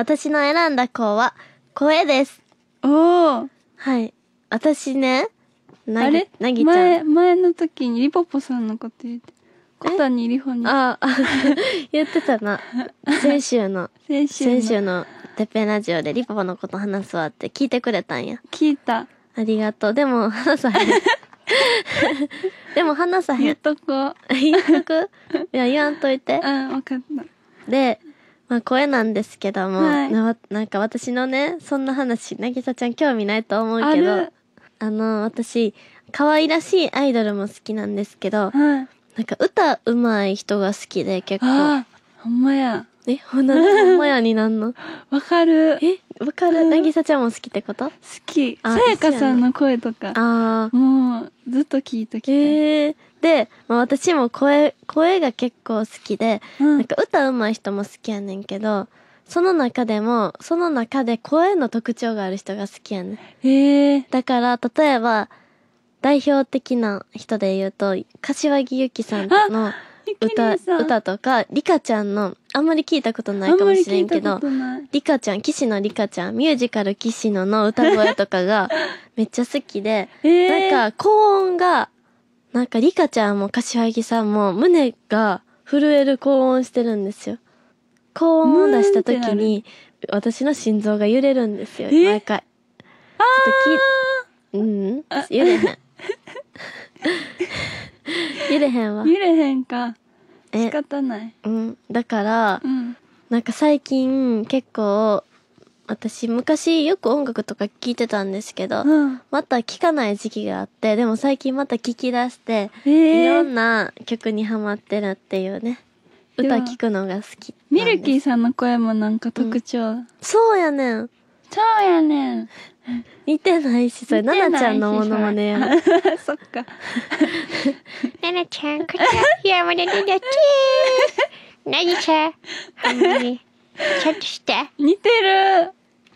私の選んだ子は、声です。おー。はい。私ね、なぎなぎちゃん。前、前の時にリポポさんのこと言って。小谷里穂に。あ、あ 言ってたな。先週の、先週の先週のてっぺんラジオでリポポのこと話すわって聞いてくれたんや。聞いた。ありがとう。でも、話さへん。でも話さへん。言っとこう。言っとく？いや、言わんといて。うん、わかった。で、まあ声なんですけども、はいななんか私のね、そんな話、なぎさちゃん興味ないと思うけど、あの、私、可愛らしいアイドルも好きなんですけど、はい。なんか歌うまい人が好きで結構。ああ、ほんまや。え、ほんなほんまやになんの？わかる。好え、わかるなぎさちゃんも好きってこと？き。あさやかさんの声とか。ああ。もう、ずっと聞いときたい。へえ。で、まあ、私も声、声が結構好きで、うんなんか歌うまい人も好きやねんけど、その中でも、その中で声の特徴がある人が好きやねん。へえ。だから、例えば、代表的な人で言うと、柏木由紀さんの歌、歌とか、リカちゃんの、あんまり聞いたことないかもしれんけど。リカちゃん、騎士のリカちゃん、ミュージカル騎士のの歌声とかが めっちゃ好きで、ええ。なんか高音が、なんかリカちゃんも柏木さんも胸が震える高音してるんですよ。高音を出した時に、私の心臓が揺れるんですよ、え毎回。ちょっとき、うん、揺れへん。揺れへんわ。揺れへんか。仕え、方ない。うん。だからう、ん。なんか最近結構、私昔よく音楽とか聴いてたんですけど、うん。また聴かない時期があって、でも最近また聴き出して、ええいろん。な曲にハマってるっていうね。歌聴くのが好き。ミルキーー。さんの声もなんか特徴。そうやねん。そうやねん。似てないし、それ、似てないしナナちゃんのモノマネや。そっか。ななちゃん、こちら、山田ななちゃん。なぎちゃん、まに、ちゃんとして。似てる。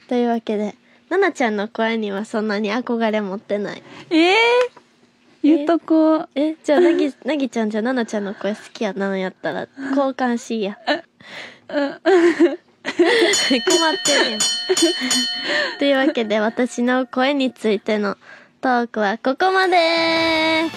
というわけで、ナナちゃんの声にはそんなに憧れ持ってない。ええ？言っとこう。え、じゃあ、なぎ、なぎちゃんじゃあナナちゃんの声好きやなんやったら、交換しいや。うん。困ってるやん。というわけで、私の声についてのトークはここまで